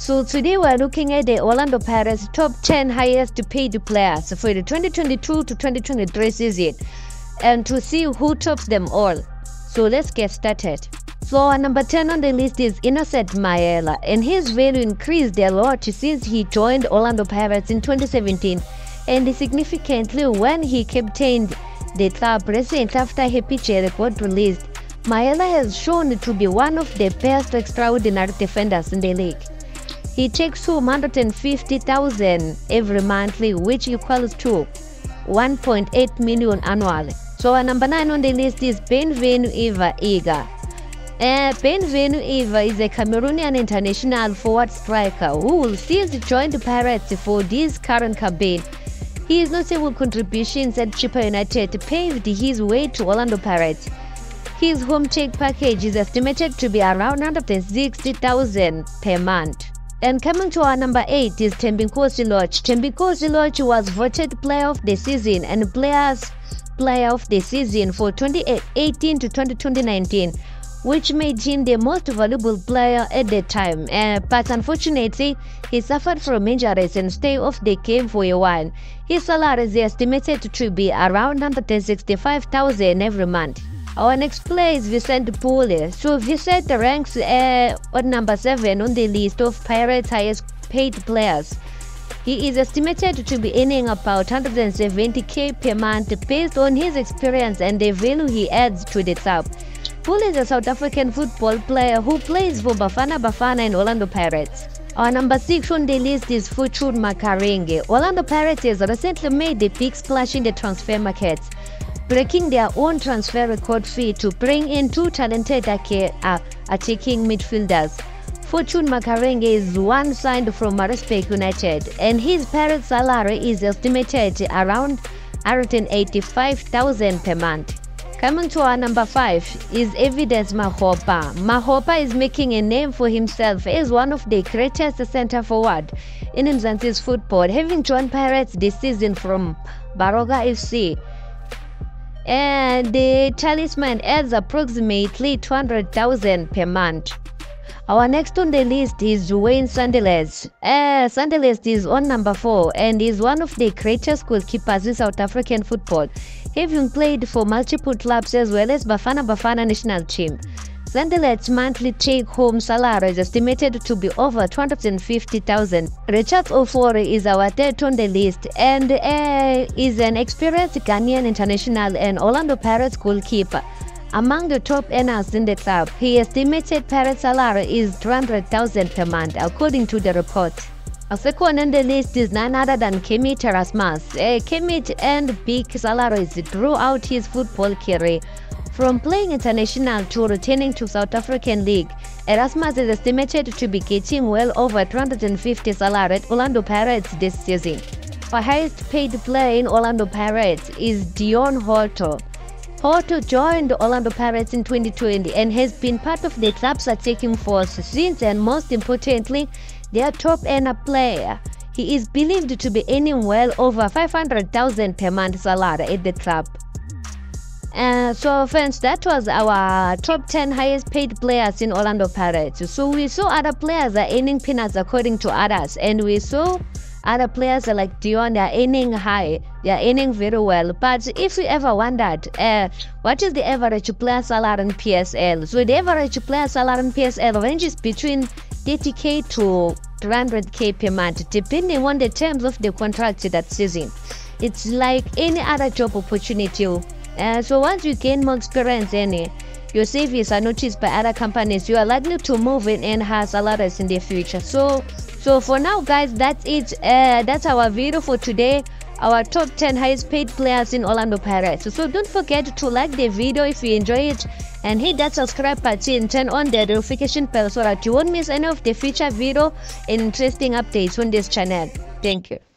So today we're looking at the Orlando Pirates top 10 highest paid players for the 2022 to 2023 season and to see who tops them all. So let's get started. So number 10 on the list is Innocent Maela and his value increased a lot since he joined Orlando Pirates in 2017 and significantly when he captained the club recently after a picture record released. Maela has shown to be one of the best extraordinary defenders in the league. He takes home 150,000 every monthly, which equals to 1.8 million annually. So our number 9 on the list is Bienvenu Eva Nga. Uh, Bienvenu Eva is a Cameroonian international forward striker who will still join the Pirates for this current campaign. His notable contributions at Chippa United paved his way to Orlando Pirates. His home take package is estimated to be around 160,000 per month. And coming to our number 8 is Thembinkosi Lorch. Thembinkosi Lorch was voted player of the season and players player of the season for 2018 to 2019 which made him the most valuable player at the time. Uh, but unfortunately, he suffered from injuries and stayed off the game for a while. His salary is estimated to be around 165,000 every month. Our next player is Vincent Pule. So Vincent ranks uh, at number 7 on the list of Pirates' highest paid players. He is estimated to be earning about 170k per month based on his experience and the value he adds to the club. Pule is a South African football player who plays for Bafana Bafana and Orlando Pirates. Our number 6 on the list is Fortune Makaringe. Orlando Pirates has recently made a big splash in the transfer market breaking their own transfer record fee to bring in two talented uh, attacking midfielders. Fortune Makaringe is one signed from Maritzburg United, and his parent salary is estimated around 185,000 per month. Coming to our number five is Evidence Makgopa. Makgopa is making a name for himself as one of the greatest centre forward in Mzansi's football, having joined Pirates this season from Baroka FC and the talisman adds approximately 200,000 per month. Our next on the list is Wayne Sandilands. Uh, Sandilands is on number 4 and is one of the greatest goalkeepers in South African football, having played for multiple clubs as well as Bafana Bafana national team. Sandilands' monthly take-home salary is estimated to be over 250,000. Richard Ofori is our third on the list and uh, is an experienced Ghanaian international and Orlando Pirates goalkeeper. Among the top earners in the club, his estimated Pirates salary is 200,000 per month, according to the report. A second on the list is none other than Kermit Erasmus. Uh, Kermit earned big salaries throughout his football career, from playing international to returning to South African League, Erasmus is estimated to be getting well over 250 salary at Orlando Pirates this season. The highest paid player in Orlando Pirates is Deon Hotto. Hotto joined Orlando Pirates in 2020 and has been part of the club's attacking force since and most importantly, their top earner player. He is believed to be earning well over 500,000 per month salary at the club. Uh, so friends, that was our top 10 highest paid players in Orlando Pirates. So we saw other players are earning peanuts according to others, and we saw other players like Deon, they are earning high, they are earning very well. But if you ever wondered, uh, what is the average player salary in PSL? So the average player salary in PSL ranges between 30k to 300k per month, depending on the terms of the contract that season. It's like any other job opportunity uh, so once you gain more experience in it, your savings are noticed by other companies. You are likely to move in and has a lot in the future. So, so for now, guys, that's it. Uh, that's our video for today. Our top 10 highest paid players in Orlando Pirates. So, so don't forget to like the video if you enjoy it and hit that subscribe button turn on the notification bell so that you won't miss any of the future video and interesting updates on this channel. Thank you.